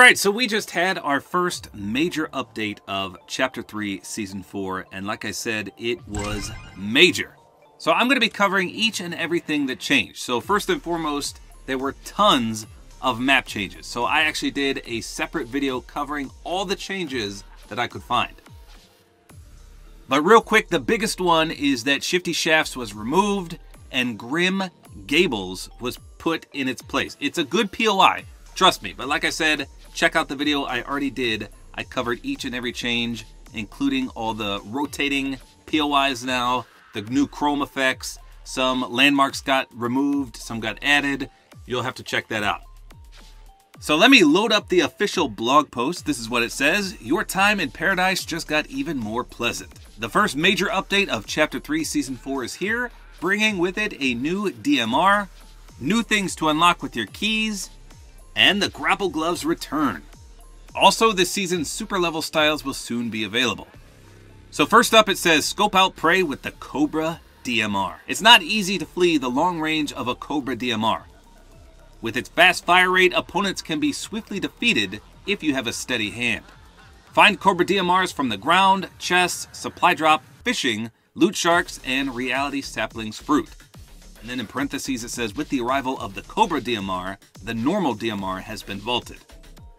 Right, so we just had our first major update of Chapter 3, Season 4, and like I said, it was major. So I'm going to be covering each and everything that changed. So first and foremost, there were tons of map changes. So I actually did a separate video covering all the changes that I could find. But real quick, the biggest one is that Shifty Shafts was removed and Grim Gables was put in its place. It's a good POI, trust me. But like I said, check out the video I already did. I covered each and every change, including all the rotating POIs now, the new chrome effects, some landmarks got removed, some got added. You'll have to check that out. So let me load up the official blog post. This is what it says. Your time in paradise just got even more pleasant. The first major update of Chapter 3 Season 4 is here, bringing with it a new DMR, new things to unlock with your keys, and the grapple gloves return. Also, this season's super level styles will soon be available. So first up it says scope out prey with the Cobra DMR. It's not easy to flee the long range of a Cobra DMR. With its fast fire rate, opponents can be swiftly defeated if you have a steady hand. Find Cobra DMRs from the ground, chests, supply drop, fishing, loot sharks, and reality saplings fruit. And then in parentheses it says, with the arrival of the Cobra DMR, the normal DMR has been vaulted.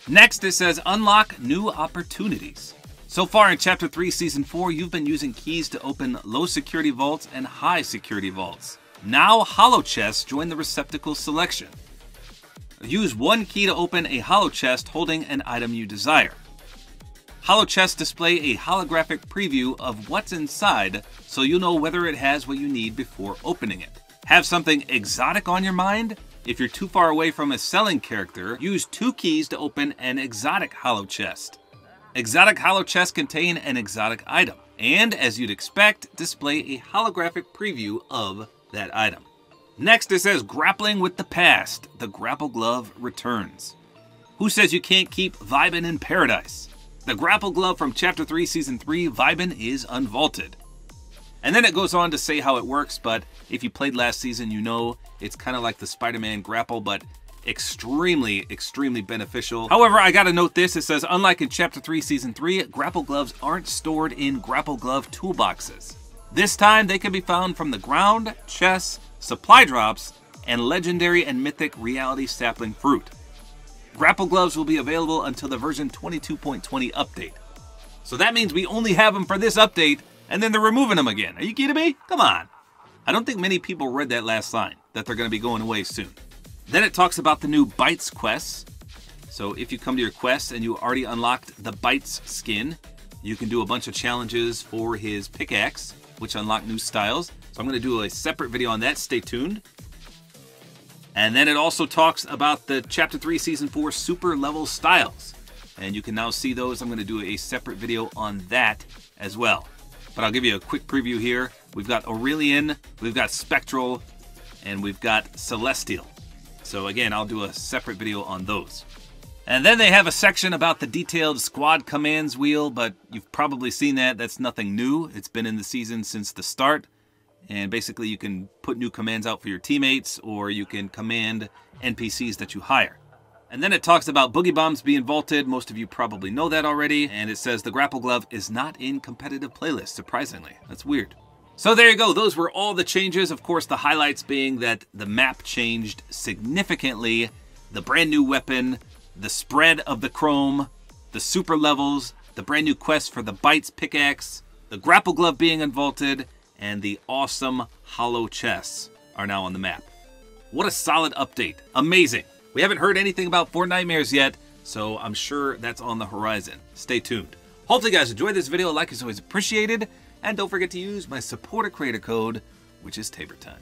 Next it says, unlock new opportunities. So far in Chapter 3, Season 4, you've been using keys to open low security vaults and high security vaults. Now, holo-chests join the receptacle selection. Use one key to open a holo-chest holding an item you desire. Holo-chests display a holographic preview of what's inside so you'll know whether it has what you need before opening it. Have something exotic on your mind? If you're too far away from a selling character, use two keys to open an exotic holo-chest. Exotic holo-chests contain an exotic item, and as you'd expect, display a holographic preview of that item. Next, it says Grappling with the Past. The Grapple Glove returns. Who says you can't keep vibin' in paradise? The Grapple Glove from Chapter 3, Season 3, Vibin is unvaulted. And then it goes on to say how it works, but if you played last season, you know it's kind of like the Spider Man grapple, but extremely, extremely beneficial. However, I gotta note this, it says, unlike in Chapter 3, Season 3, grapple gloves aren't stored in grapple glove toolboxes. This time, they can be found from the ground, chests, supply drops, and legendary and mythic reality sapling fruit. Grapple gloves will be available until the version 22.20 update. So that means we only have them for this update, and then they're removing them again. Are you kidding me? Come on. I don't think many people read that last line, that they're going to be going away soon. Then it talks about the new Bytes quests. So if you come to your quest and you already unlocked the Bytes skin, you can do a bunch of challenges for his pickaxe, which unlock new styles. So I'm going to do a separate video on that. Stay tuned. And then it also talks about the Chapter 3 Season 4 super level styles. And you can now see those. I'm going to do a separate video on that as well. But I'll give you a quick preview here. We've got Aurelian, we've got Spectral, and we've got Celestial. So again, I'll do a separate video on those. And then they have a section about the detailed squad commands wheel, but you've probably seen that. That's nothing new. It's been in the season since the start. And basically you can put new commands out for your teammates or you can command NPCs that you hire. And then it talks about boogie bombs being vaulted. Most of you probably know that already. And it says the grapple glove is not in competitive playlists, surprisingly. That's weird. So there you go. Those were all the changes. Of course, the highlights being that the map changed significantly. The brand new weapon, the spread of the chrome, the super levels, the brand new quest for the Bytes pickaxe, the grapple glove being unvaulted, and the awesome holo-chests are now on the map. What a solid update. Amazing. We haven't heard anything about Fortnitemares yet, so I'm sure that's on the horizon. Stay tuned. Hopefully you guys enjoyed this video. Like is always appreciated. And don't forget to use my supporter creator code, which is Tabor Time.